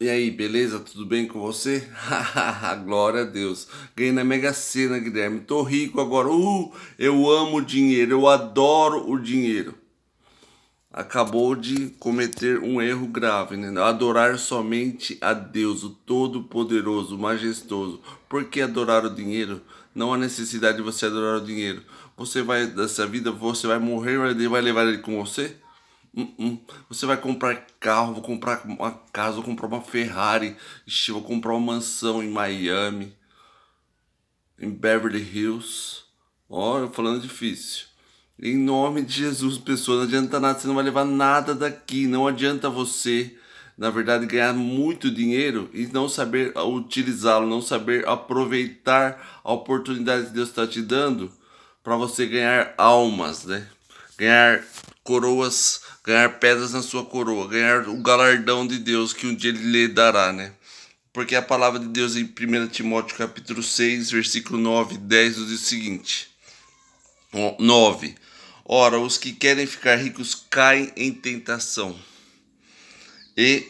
E aí, beleza? Tudo bem com você? Glória a Deus. Ganhei na Mega Sena, Guilherme. Tô rico agora. Uh, eu amo o dinheiro, eu adoro o dinheiro. Acabou de cometer um erro grave, né? Adorar somente a Deus, o Todo-Poderoso, Majestoso. Por que adorar o dinheiro? Não há necessidade de você adorar o dinheiro. Você vai, dessa vida, você vai morrer, vai levar ele com você? Uh -uh. Você vai comprar carro, vou comprar uma casa, vou comprar uma Ferrari, vou comprar uma mansão em Miami, em Beverly Hills. Olha, falando difícil. Em nome de Jesus, pessoa, não adianta nada, você não vai levar nada daqui. Não adianta você, na verdade, ganhar muito dinheiro e não saber utilizá-lo, não saber aproveitar a oportunidade que Deus está te dando para você ganhar almas, né? Ganhar coroas ganhar pedras na sua coroa, ganhar o galardão de Deus que um dia ele lhe dará, né? Porque a palavra de Deus em 1 Timóteo capítulo 6, versículo 9 e 10 diz o seguinte: 9. Ora, os que querem ficar ricos caem em tentação e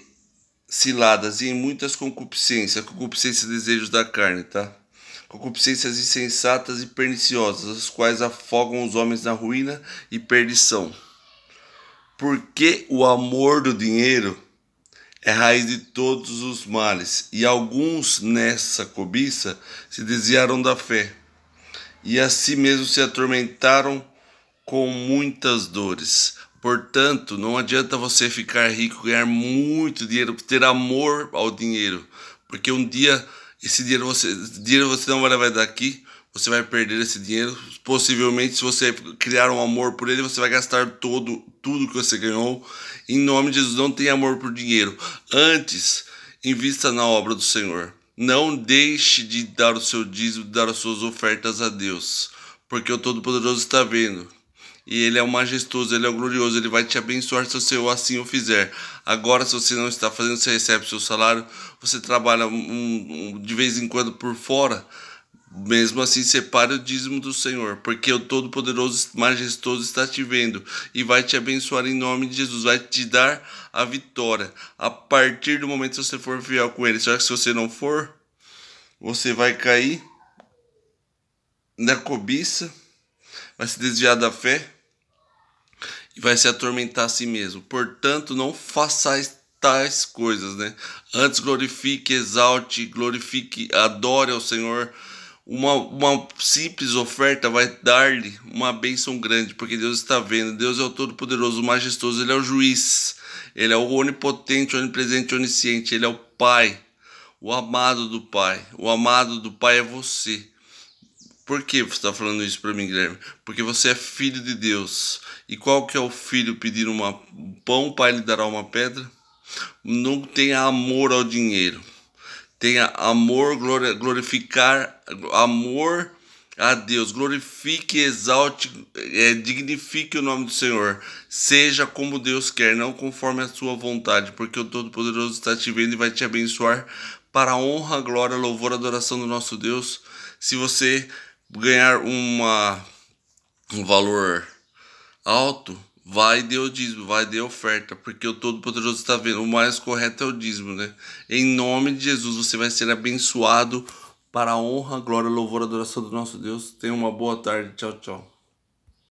ciladas e em muitas concupiscências, concupiscências desejos da carne, tá? Concupiscências insensatas e perniciosas, as quais afogam os homens na ruína e perdição porque o amor do dinheiro é raiz de todos os males, e alguns nessa cobiça se desviaram da fé, e a si mesmos se atormentaram com muitas dores. Portanto, não adianta você ficar rico, ganhar muito dinheiro, ter amor ao dinheiro, porque um dia esse dinheiro você, dinheiro você não vai levar daqui, você vai perder esse dinheiro. Possivelmente, se você criar um amor por ele, você vai gastar todo tudo que você ganhou. Em nome de Jesus, não tenha amor por dinheiro. Antes, invista na obra do Senhor. Não deixe de dar o seu dízimo, de dar as suas ofertas a Deus, porque o Todo-Poderoso está vendo. E ele é o majestoso, ele é o glorioso, ele vai te abençoar se você assim o fizer. Agora, se você não está fazendo, você recebe seu salário, você trabalha um, um, de vez em quando por fora mesmo assim, separe o dízimo do Senhor, porque o Todo-Poderoso Majestoso está te vendo e vai te abençoar em nome de Jesus, vai te dar a vitória. A partir do momento que você for fiel com Ele, só que se você não for, você vai cair na cobiça, vai se desviar da fé e vai se atormentar a si mesmo. Portanto, não façais tais coisas, né? Antes glorifique, exalte, glorifique, adore ao Senhor uma, uma simples oferta vai dar-lhe uma bênção grande, porque Deus está vendo. Deus é o Todo-Poderoso, o Majestoso, Ele é o juiz, Ele é o onipotente, onipresente, onisciente, Ele é o Pai, o amado do Pai. O amado do Pai é você. Por que você está falando isso para mim, Guilherme? Porque você é filho de Deus. E qual que é o filho pedir um pão, o pai lhe dará uma pedra? Não tenha amor ao dinheiro tenha amor, glorificar, amor a Deus, glorifique, exalte, é, dignifique o nome do Senhor, seja como Deus quer, não conforme a sua vontade, porque o Todo-Poderoso está te vendo e vai te abençoar para a honra, glória, louvor, adoração do nosso Deus. Se você ganhar uma, um valor alto, vai de o dízimo, vai de oferta, porque o Todo-Poderoso está vendo. O mais correto é o dízimo, né? Em nome de Jesus, você vai ser abençoado para a honra, glória, louvor, adoração do nosso Deus. Tenha uma boa tarde. Tchau, tchau.